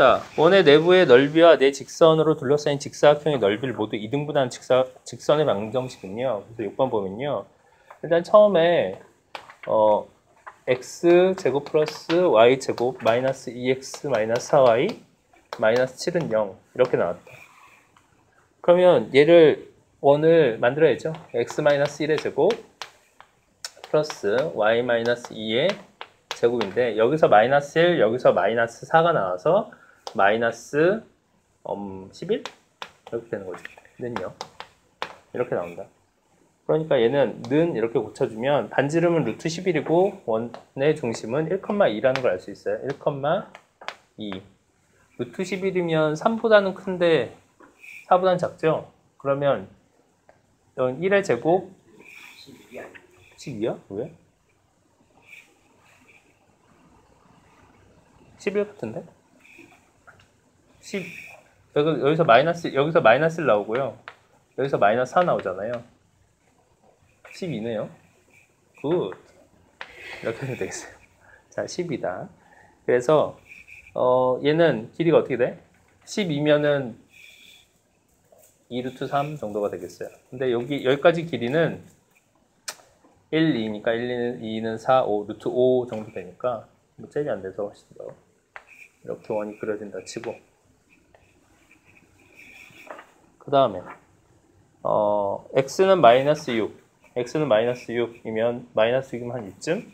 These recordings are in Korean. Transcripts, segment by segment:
자, 원의 내부의 넓이와 내 직선으로 둘러싸인 직사각형의 넓이를 모두 이등분하는 직사, 직선의 방정식은요. 그래서 6번 보면요. 일단 처음에 어, x 제곱 플러스 y 제곱 마이너스 2x 마이너스 4y 마이너스 7은 0 이렇게 나왔다. 그러면 얘를 원을 만들어야죠. x 마이너스 1의 제곱 플러스 y 마이너스 2의 제곱인데 여기서 마이너스 1 여기서 마이너스 4가 나와서 마이너스 음, 11 이렇게 되는 거죠. 는요 이렇게 나온다. 그러니까 얘는 는 이렇게 고쳐주면 반지름은 루트 11이고 원의 중심은 1,2라는 걸 알 수 있어요. 1,2 루트 11이면 3보다는 큰데 4보다는 작죠? 그러면 1의 제곱 12야? 왜? 11 같은데? 10 여기, 여기서 마이너스 여기서 마이너스 나오고요. 여기서 마이너스 4 나오잖아요. 12네요. 굿. 이렇게 하면 되겠어요. 자, 10이다. 그래서 어, 얘는 길이가 어떻게 돼? 12면은 2루트 3 정도가 되겠어요. 근데 여기 여기까지 길이는 1, 2니까 1, 2는 4, 5, 루트 5 정도 되니까 뭐 잽이 안 돼서 훨씬 더 이렇게 원이 그려진다 치고 그 다음에 어, x는 마이너스 6 x는 마이너스 6이면 마이너스 6이면 한 이쯤?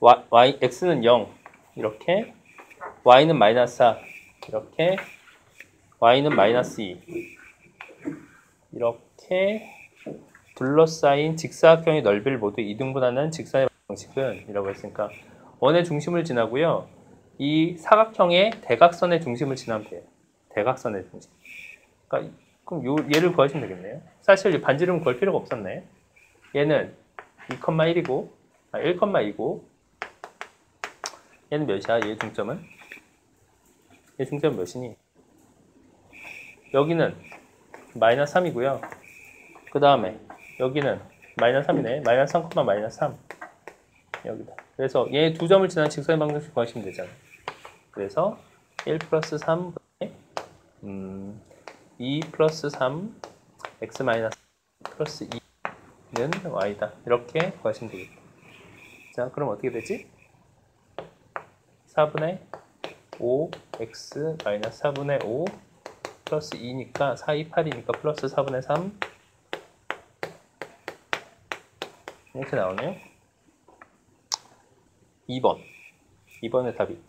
y, y, x는 0 이렇게 y는 마이너스 4 이렇게 y는 마이너스 2 이렇게 둘러싸인 직사각형의 넓이를 모두 이등분하는 직선의 방식은 이라고 했으니까 원의 중심을 지나고요. 이 사각형의 대각선의 중심을 지나면 돼요. 대각선의 중심. 그러니까 그럼 요, 얘를 구하시면 되겠네요 사실 이 반지름 구할 필요가 없었네 얘는 2,1이고 아, 1,2고 얘는 몇이야? 얘 중점은? 얘 중점은 몇이니? 여기는 마이너스 3이고요. 그 다음에 여기는 마이너스 3이네. 마이너스 3, 마이너스 3. 여기다. 그래서 얘 두 점을 지난 직선의 방정식 구하시면 되잖아요. 그래서 1 플러스 3 음, 2 플러스 3 x 마이너스 플러스 2는 y다. 이렇게 구하시면 되겠다. 자, 그럼 어떻게 되지? 4분의 5 x 마이너스 4분의 5 플러스 2니까 4, 2, 8이니까 플러스 4분의 3 이렇게 나오네요. 2번 2번의 답이.